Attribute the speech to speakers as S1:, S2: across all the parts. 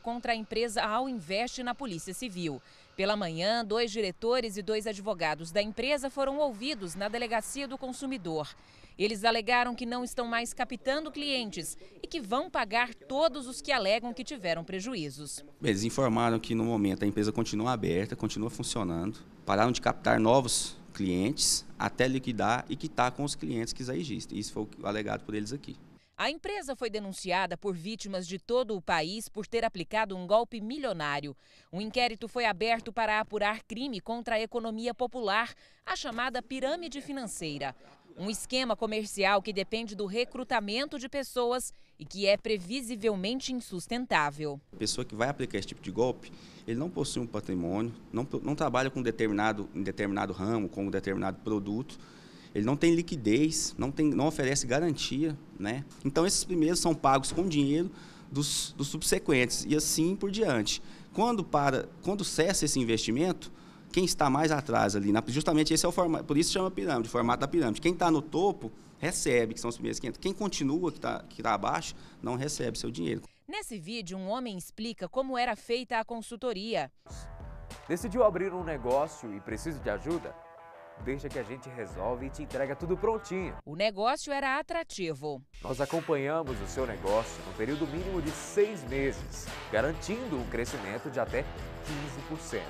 S1: contra a empresa Ao Investe na Polícia Civil. Pela manhã, dois diretores e dois advogados da empresa foram ouvidos na Delegacia do Consumidor. Eles alegaram que não estão mais captando clientes e que vão pagar todos os que alegam que tiveram prejuízos.
S2: Eles informaram que no momento a empresa continua aberta, continua funcionando, pararam de captar novos clientes até liquidar e quitar com os clientes que já existem. Isso foi o alegado por eles aqui.
S1: A empresa foi denunciada por vítimas de todo o país por ter aplicado um golpe milionário. Um inquérito foi aberto para apurar crime contra a economia popular, a chamada pirâmide financeira. Um esquema comercial que depende do recrutamento de pessoas e que é previsivelmente insustentável.
S2: A pessoa que vai aplicar esse tipo de golpe, ele não possui um patrimônio, não, não trabalha com determinado, em determinado ramo, com um determinado produto ele não tem liquidez, não, tem, não oferece garantia. Né? Então, esses primeiros são pagos com dinheiro dos, dos subsequentes e assim por diante. Quando, para, quando cessa esse investimento, quem está mais atrás ali, justamente esse é o formato, por isso chama pirâmide, formato da pirâmide. Quem está no topo recebe, que são os primeiros 500. Quem continua, que está que tá abaixo, não recebe seu dinheiro.
S1: Nesse vídeo, um homem explica como era feita a consultoria.
S3: Decidiu abrir um negócio e precisa de ajuda? Deixa que a gente resolve e te entrega tudo prontinho.
S1: O negócio era atrativo.
S3: Nós acompanhamos o seu negócio no período mínimo de seis meses, garantindo um crescimento de até 15%.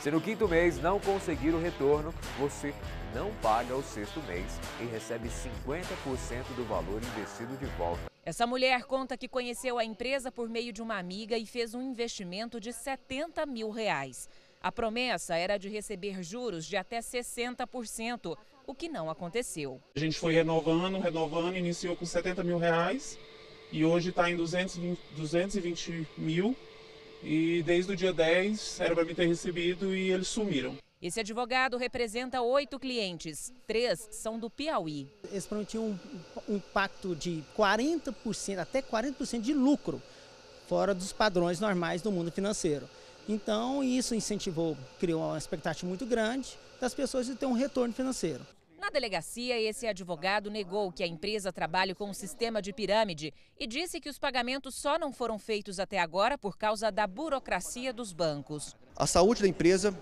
S3: Se no quinto mês não conseguir o retorno, você não paga o sexto mês e recebe 50% do valor investido de volta.
S1: Essa mulher conta que conheceu a empresa por meio de uma amiga e fez um investimento de 70 mil reais. A promessa era de receber juros de até 60%, o que não aconteceu.
S4: A gente foi renovando, renovando, iniciou com 70 mil reais e hoje está em 220, 220 mil. E desde o dia 10 era para mim ter recebido e eles sumiram.
S1: Esse advogado representa oito clientes, três são do Piauí.
S5: Eles prometiam um, um impacto de 40%, até 40% de lucro, fora dos padrões normais do mundo financeiro. Então, isso incentivou, criou uma expectativa muito grande das pessoas de ter um retorno financeiro.
S1: Na delegacia, esse advogado negou que a empresa trabalhe com um sistema de pirâmide e disse que os pagamentos só não foram feitos até agora por causa da burocracia dos bancos.
S6: A saúde da empresa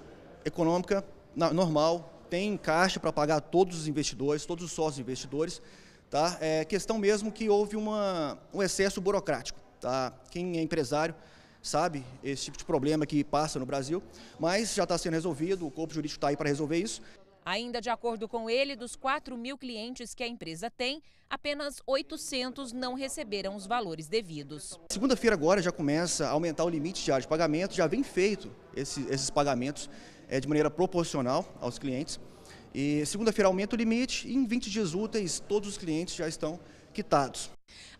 S6: econômica normal tem caixa para pagar todos os investidores, todos os sócios investidores. Tá? É questão mesmo que houve uma, um excesso burocrático. Tá? Quem é empresário sabe esse tipo de problema que passa no Brasil, mas já está sendo resolvido, o corpo jurídico está aí para resolver isso.
S1: Ainda de acordo com ele, dos 4 mil clientes que a empresa tem, apenas 800 não receberam os valores devidos.
S6: Segunda-feira agora já começa a aumentar o limite diário de pagamento, já vem feito esse, esses pagamentos é, de maneira proporcional aos clientes. E segunda-feira aumenta o limite e em 20 dias úteis todos os clientes já estão quitados.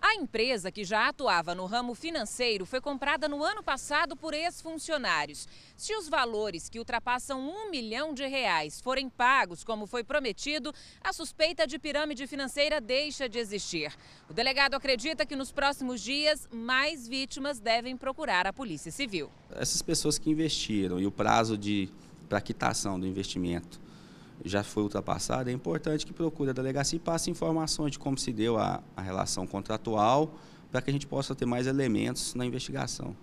S1: A empresa, que já atuava no ramo financeiro, foi comprada no ano passado por ex-funcionários. Se os valores que ultrapassam um milhão de reais forem pagos como foi prometido, a suspeita de pirâmide financeira deixa de existir. O delegado acredita que nos próximos dias mais vítimas devem procurar a Polícia Civil.
S2: Essas pessoas que investiram e o prazo de para quitação do investimento já foi ultrapassada, é importante que procure a delegacia e passe informações de como se deu a, a relação contratual para que a gente possa ter mais elementos na investigação.